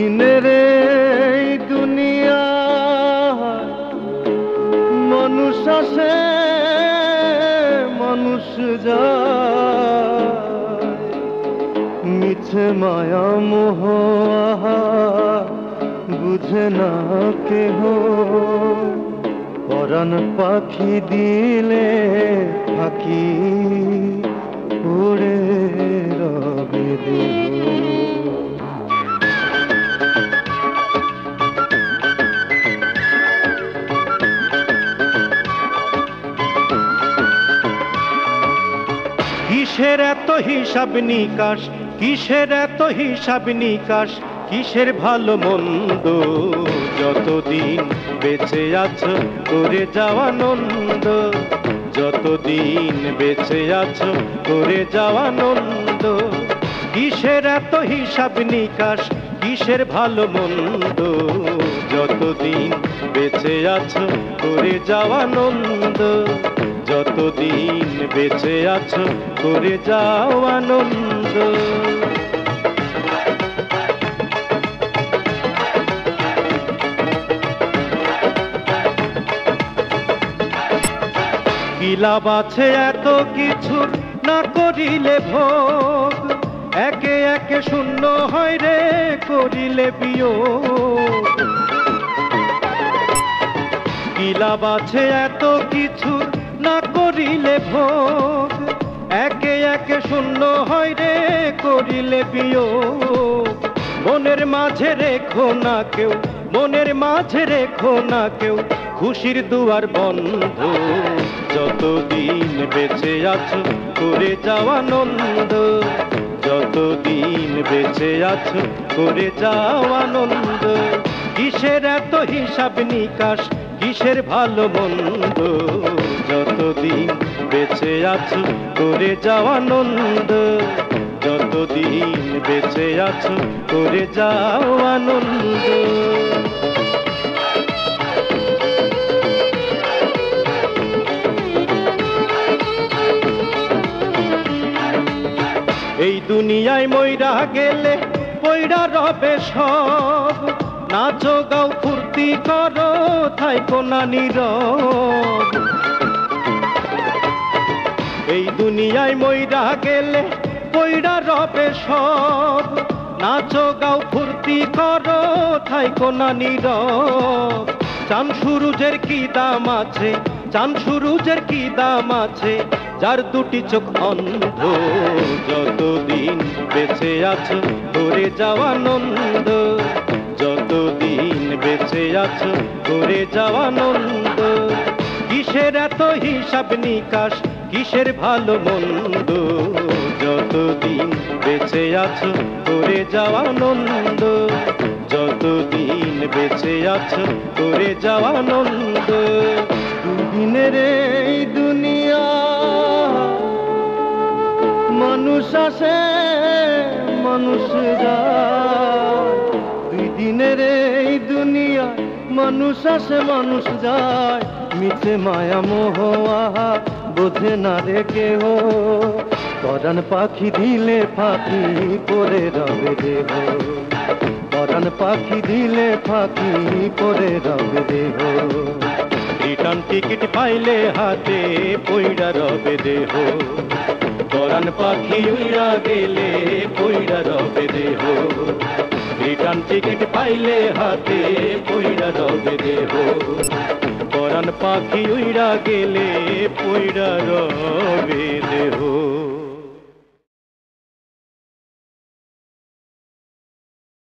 দিনের এই দুনিয়া। মানুষ আসে, মানুষ যায়। মিছে মায়া মোহ বুঝে না কেহ। পরাণ পাখি দিলে ফাঁকি উড়ে রবে। কিসের এত হিসাব নিকাশ? কিসের এত হিসাব নিকাশ? কিসের ভালো মন্দ? যতদিন বেঁচে আছো, করে যাওয়া নন্দ যতদিন বেঁচে আছো, করে যাওয়া নন্দ কিসের এত হিসাব নিকাশ? কিসের ভালো মন্দ? যতদিন বেঁচে আছো, করে যাওয়া নন্দ যতদিন বেঁচে আছো, করে যাও আনন্দ। কিলাব আছে এত কিছু না করিলে ভোগ? একে একে শূন্য হয় রে, করিলে বিয়োগ। কিলাব আছে এত কিছু না করিলে ভোগ। একে একে শূন্য হয় রে, করিলে বিয়োগ। মনের মাঝে রেখো না কেউ, মনের মাঝে রেখো না কেউ, খুশির দুয়ার বন্ধ। যতদিন বেঁচে আছো, করে যাওয়া নন্দ যতদিন বেঁচে আছো, করে যাওয়া আনন্দ। কিসের এত হিসাব নিকাশ কিসের ভালো মন্দ যতদিন বেঁচে আছো, করে যাওয়া আনন্দ। যতদিন বেঁচে আছো, করে যাও আনন্দ। এই দুনিয়ায় ময়রা গেলে পয়রা রবে সব। নাচো গাও ফুর্তি করো, থাইকো না নীরব। এই দুনিয়ায় ময়রা গেলে পয়রা রবে সব। নাচো গাও ফুর্তি করো, থাইকো না নীরব। চান সুরুজের কি দাম আছে? চান সুরুজের কি দাম আছে? যার দুটি চোখ অন্ধ, যতদিন বেঁচে আছো, ধরে যাওয়া নন্দ যতদিন বেঁচে আছো করে যাওয়া নন্দ কিসের এত হিসাব নিকাশ, কিসের ভালো মন্দ? যতদিন বেঁচে আছো করে যাওয়া নন্দ যতদিন বেঁচে আছো করে যাওয়া নন্দ দিনের এই দুনিয়া, মানুষ আসে, মানুষ যায়। দিনের এই দুনিয়া, মানুষ আসে, মানুষ যায়। মিছে মায়া মোহ, আহা, বোঝে না রে কেহ। পরাণ পাখি দিলে ফাঁকি করে রবে দেহ। পরাণ পাখি দিলে ফাঁকি করে রবে দেহ। রিটার্ন টিকিট পাইলে হাতে পইড়া রবে দেহ। পরাণ পাখি উড়া গেলে পইড়া রবে দেহ। রিটার্ন টিকিট পাইলে হাতে পইড়া রবে দেহ। পরাণ পাখি উইড়া গেলে পইড়া রবে